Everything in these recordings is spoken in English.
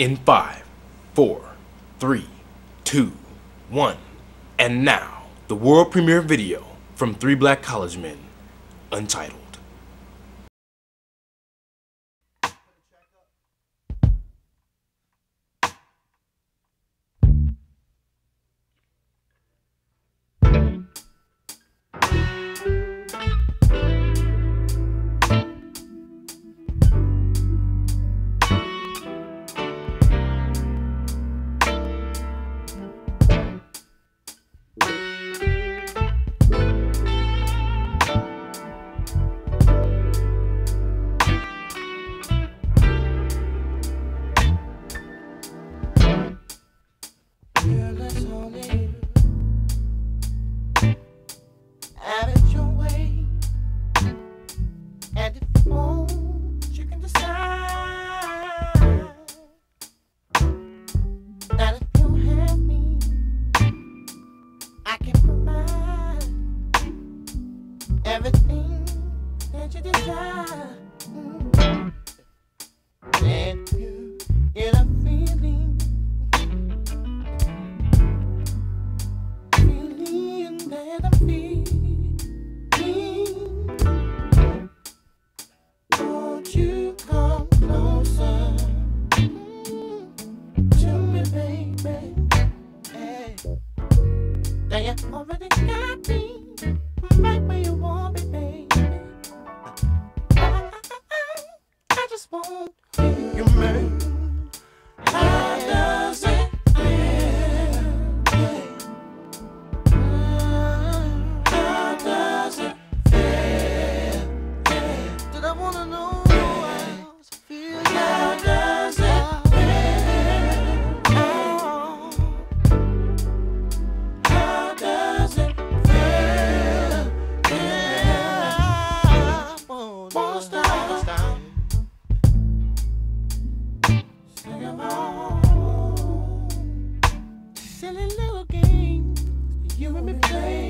in five, four, three, two, one. And now, the world premiere video from Three Black College Men, Untitled. everything that you desire. Mm. play.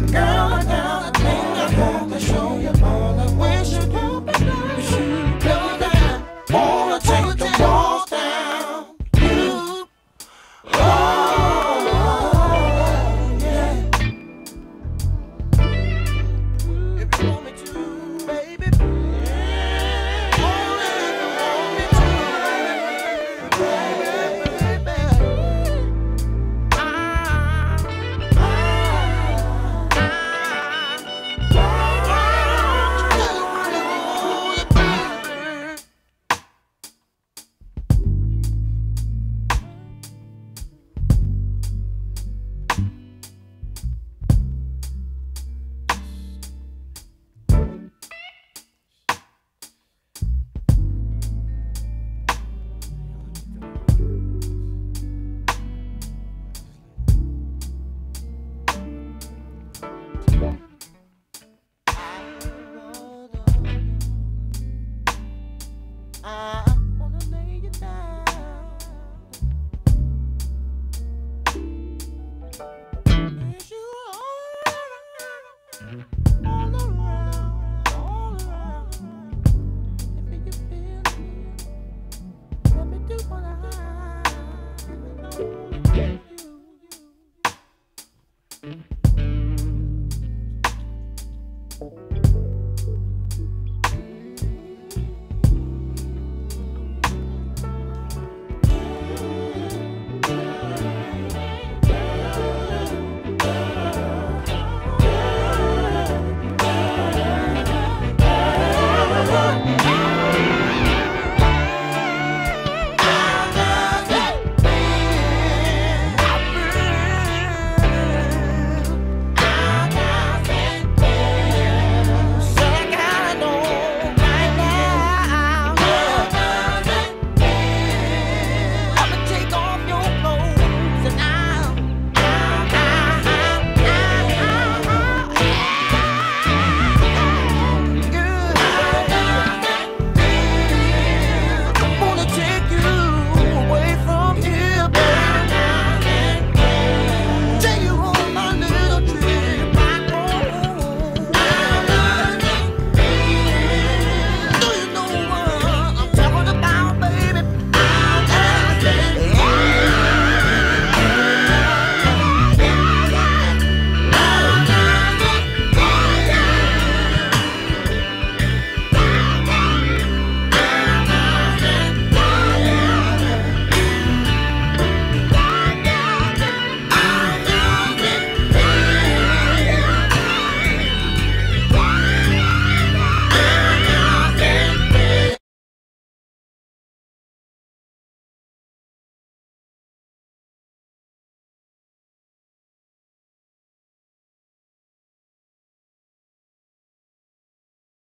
listen. Girl, I.